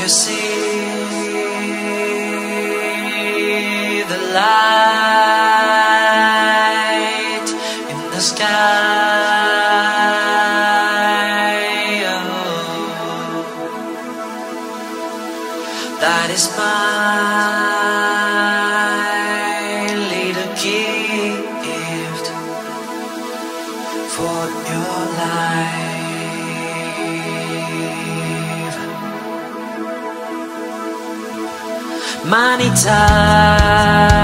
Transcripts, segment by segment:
you see the light in the sky? Oh, that is mine. money time.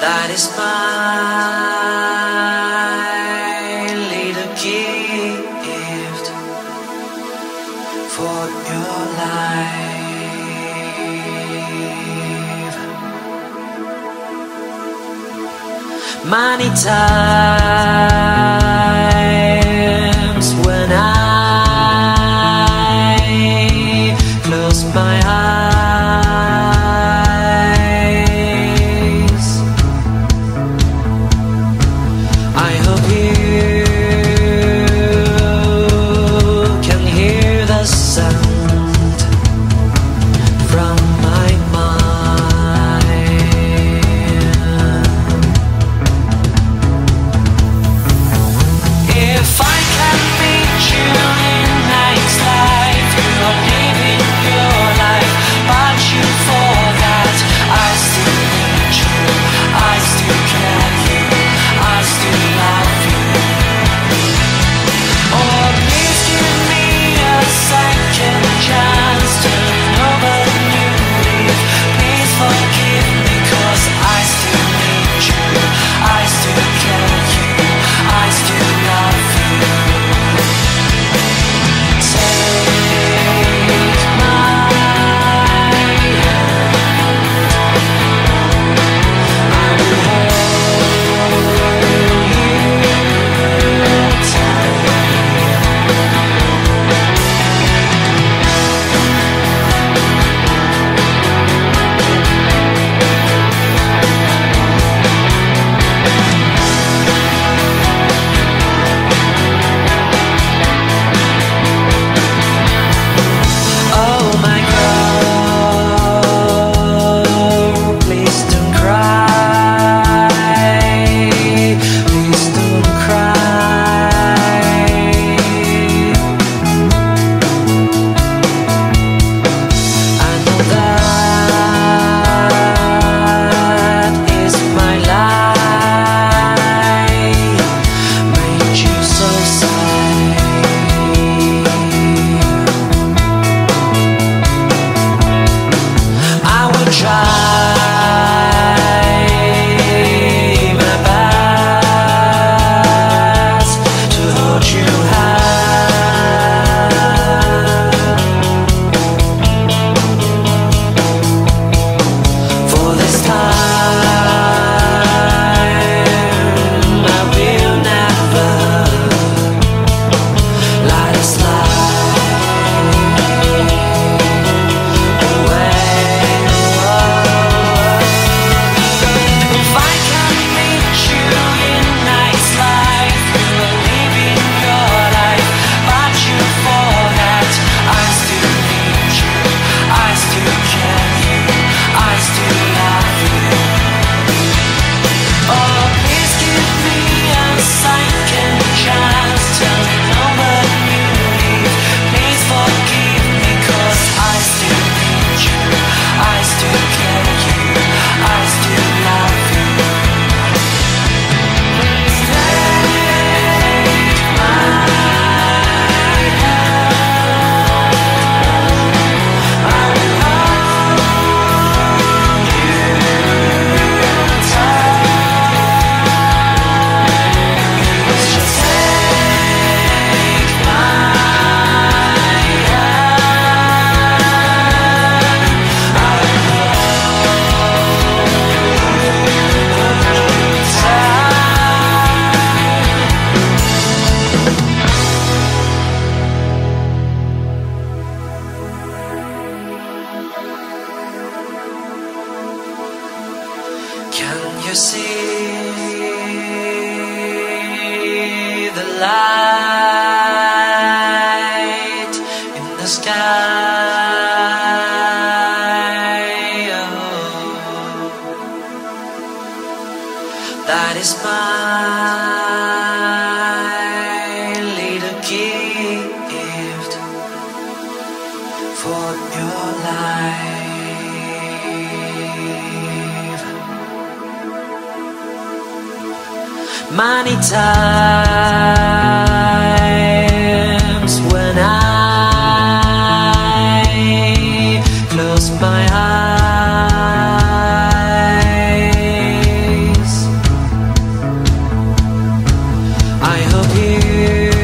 that is my little gift for your life. Money time. many times when I close my eyes. I hope you.